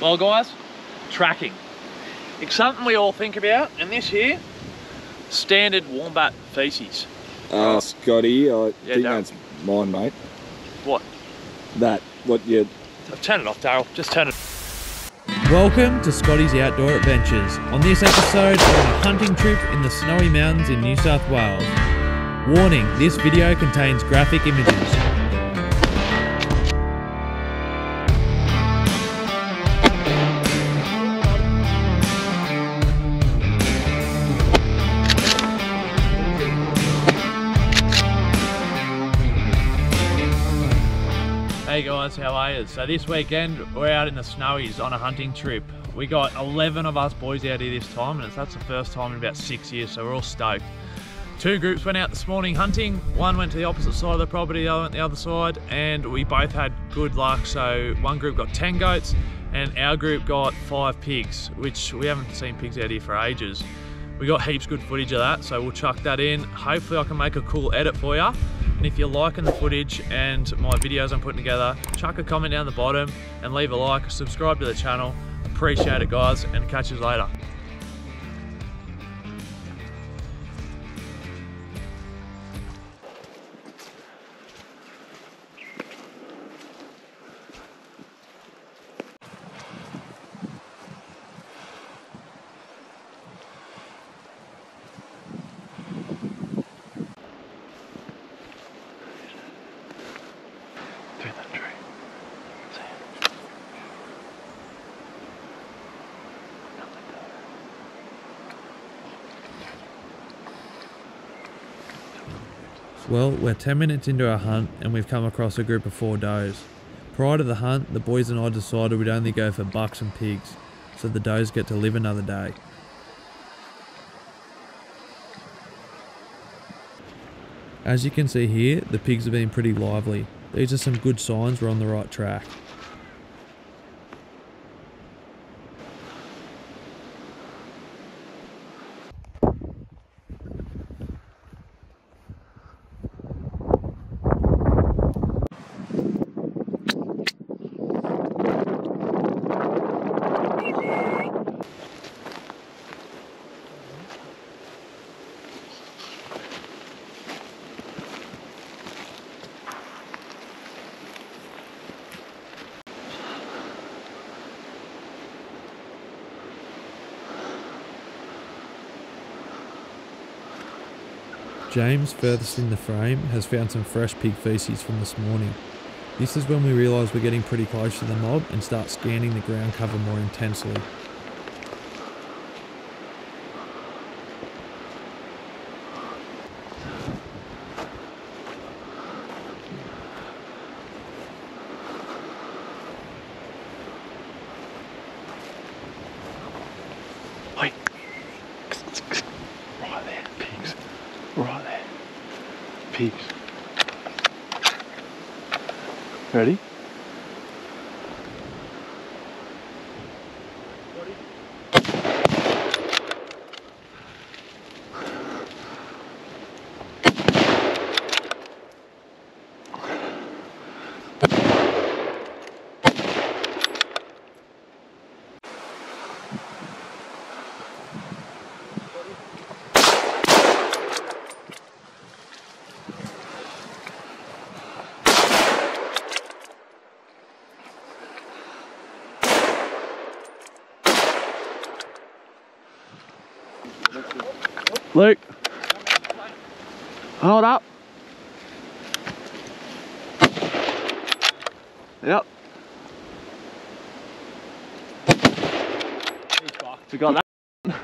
Well guys, tracking. It's something we all think about, and this here, standard wombat feces. Uh, Scotty, I Yeah, think Darryl. that's mine, mate. What? That, what you, Turn it off, Daryl. Just turn it. Welcome to Scotty's Outdoor Adventures. On this episode, we're on a hunting trip in the snowy mountains in New South Wales. Warning, this video contains graphic images. Hey guys, how are you? So this weekend we're out in the snowies on a hunting trip. We got 11 of us boys out here this time and that's the first time in about six years so we're all stoked. Two groups went out this morning hunting. One went to the opposite side of the property, the other went the other side and we both had good luck. So one group got 10 goats and our group got five pigs, which we haven't seen pigs out here for ages. We got heaps good footage of that, so we'll chuck that in. Hopefully I can make a cool edit for you. And if you're liking the footage and my videos I'm putting together, chuck a comment down the bottom and leave a like, subscribe to the channel. Appreciate it guys and catch you later. Well, we're 10 minutes into our hunt and we've come across a group of four does. Prior to the hunt, the boys and I decided we'd only go for bucks and pigs, so the does get to live another day. As you can see here, the pigs have been pretty lively. These are some good signs we're on the right track. James, furthest in the frame, has found some fresh pig feces from this morning. This is when we realise we're getting pretty close to the mob and start scanning the ground cover more intensely. Wait. Right there, pigs. Right there. Pigs. Ready? Luke. Hold up. Yep. We got that.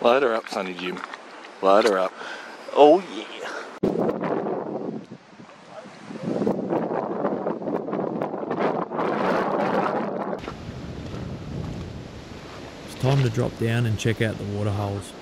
Load her up, Sonny Jim. Load her up. Oh yeah. It's time to drop down and check out the water holes.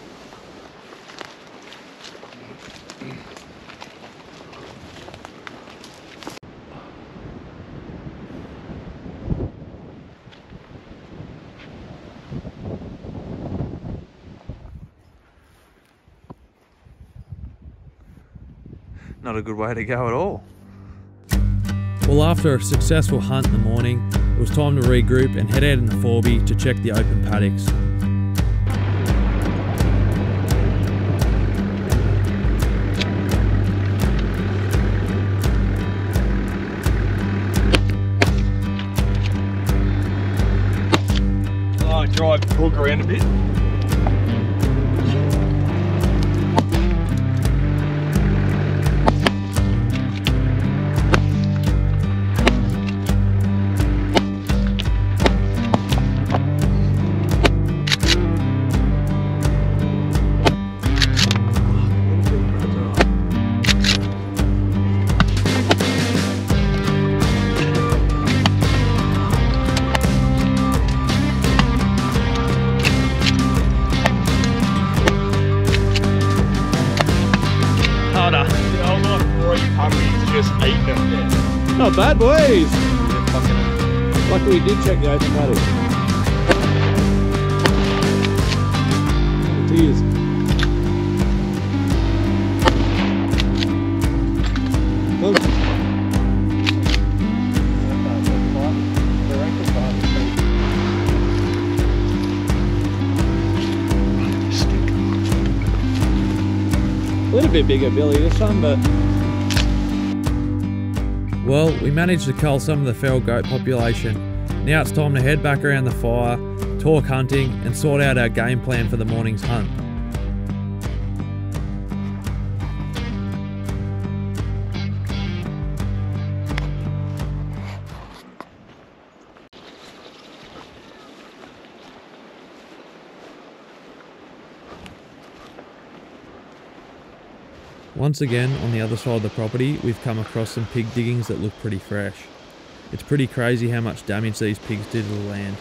Not a good way to go at all. Well, after a successful hunt in the morning, was time to regroup and head out in the Forby to check the open paddocks. Oh, drive the hook around a bit. Not bad, boys! Luckily we did check the paddock. Cheers. Oh. A little bit bigger, Billy, this one, but Well, we managed to cull some of the feral goat population. Now it's time to head back around the fire, talk hunting, and sort out our game plan for the morning's hunt. Once again, on the other side of the property, we've come across some pig diggings that look pretty fresh. It's pretty crazy how much damage these pigs did to the land.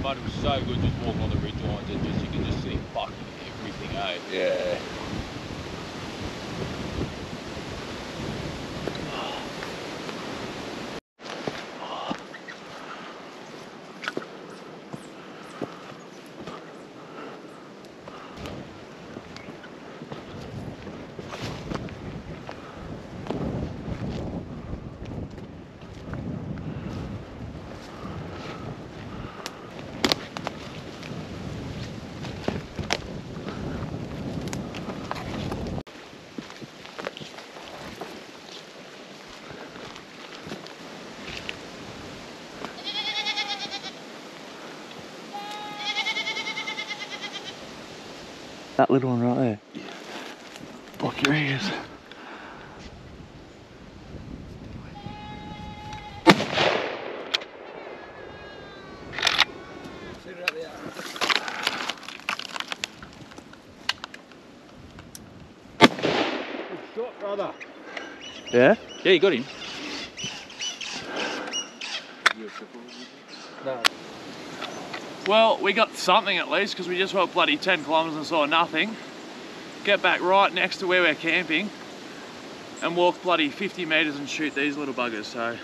But it was so good just walking on the ridge lines and just you can just see fucking everything, eh? Yeah. That little one right there. Block your ears. Yeah? Yeah, you got him. Well, we got something at least because we just went bloody 10 kilometres and saw nothing. Get back right next to where we're camping and walk bloody 50 metres and shoot these little buggers. So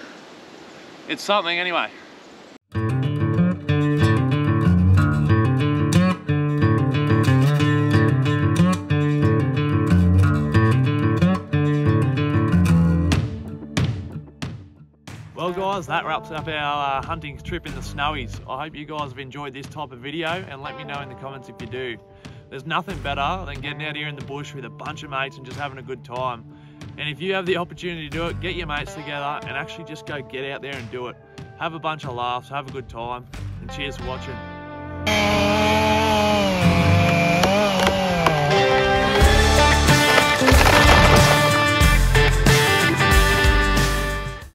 it's something anyway. Guys, that wraps up our uh, hunting trip in the snowies. I hope you guys have enjoyed this type of video and let me know in the comments if you do. There's nothing better than getting out here in the bush with a bunch of mates and just having a good time. And if you have the opportunity to do it, get your mates together and actually just go get out there and do it. Have a bunch of laughs, have a good time, and cheers for watching.